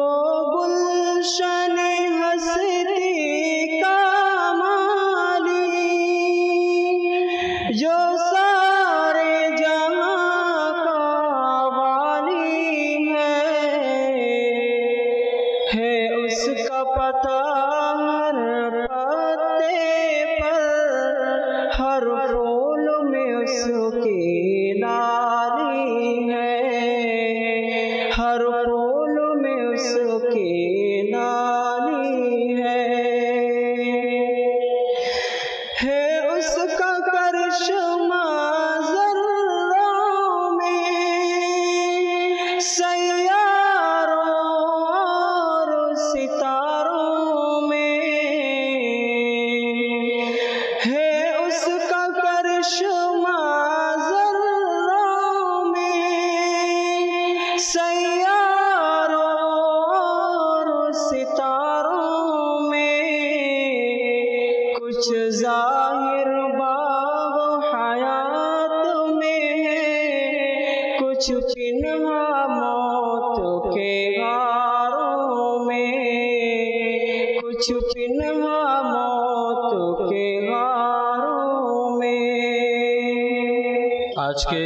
وہ گلشن ہستی کا مالی جو سارے جہاں کا والی ہے, ہے اس کا پتہ کچھ ظاہر باغ حیات میں ہے، کچھ پنہا موت کے غاروں میں کچھ پنہا موت کے غاروں میں آج کے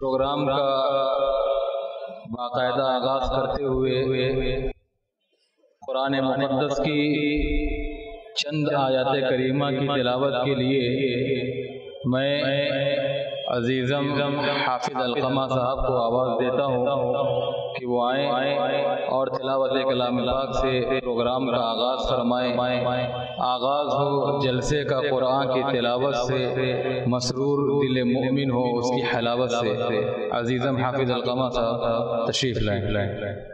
پروگرام کا باقاعدہ آغاز کرتے ہوئے قرآن مقدس کی چند آیات کریمہ کی تلاوت کے لیے میں عزیزم حافظ علقمہ صاحب کو آواز دیتا ہوں کہ وہ آئیں اور تلاوت کلام پاک سے پروگرام کا آغاز فرمائیں۔ آغاز ہو، جلسے کا قرآن کی تلاوت سے مسرور دل مؤمن ہو، اس کی حلاوت سے۔ عزیزم حافظ علقمہ صاحب، تشریف لائیں۔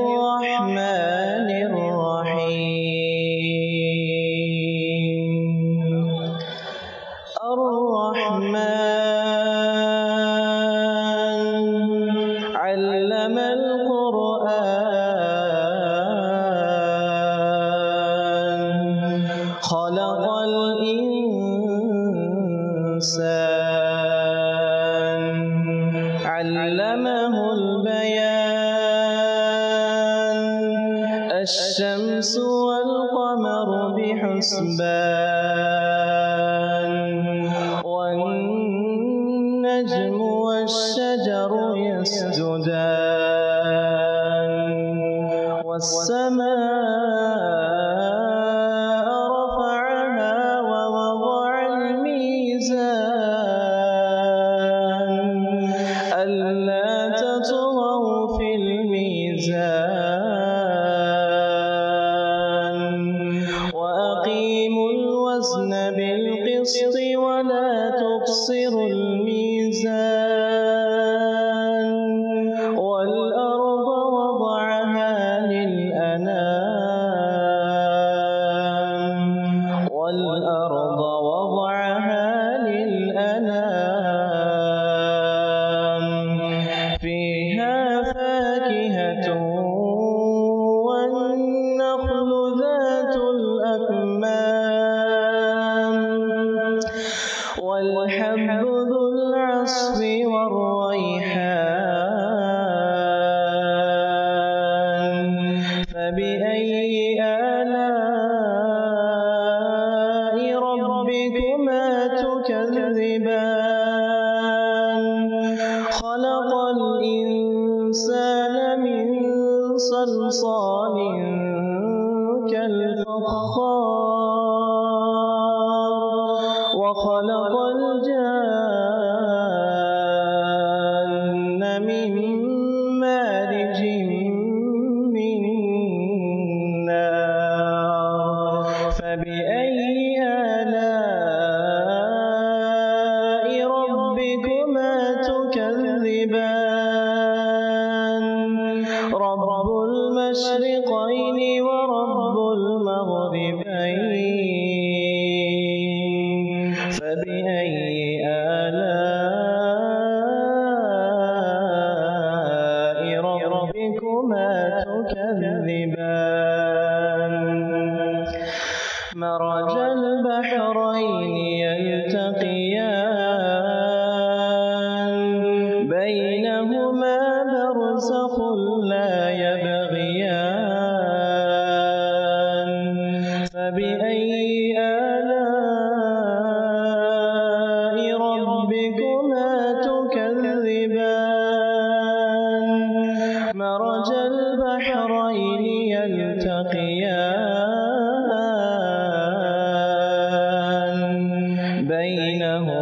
الشمس والقمر بحسبان والنجم والشجر يسجدان والسماء رفعها ووضع الميزان الميزان ذو العصف والريحان. فبأي آلاء ربكما تكذبان؟ خلق الإنسان من صلصال ربكما تكذبان. رب المشرقين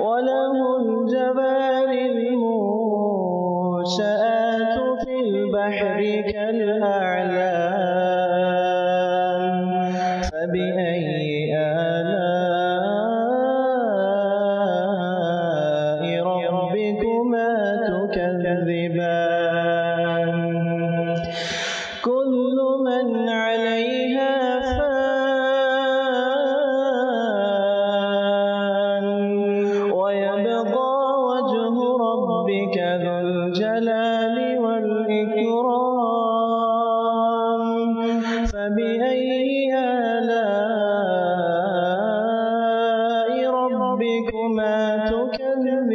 وله الجبال المنشآت في البحر كالأعلام فبأي آلام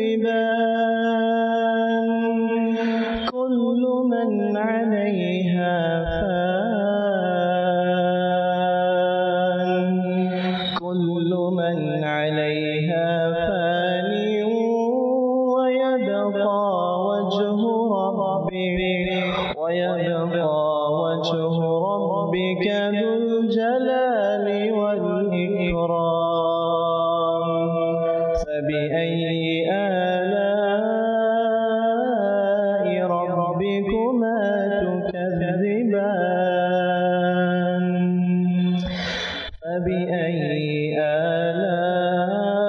بما فبأي آلام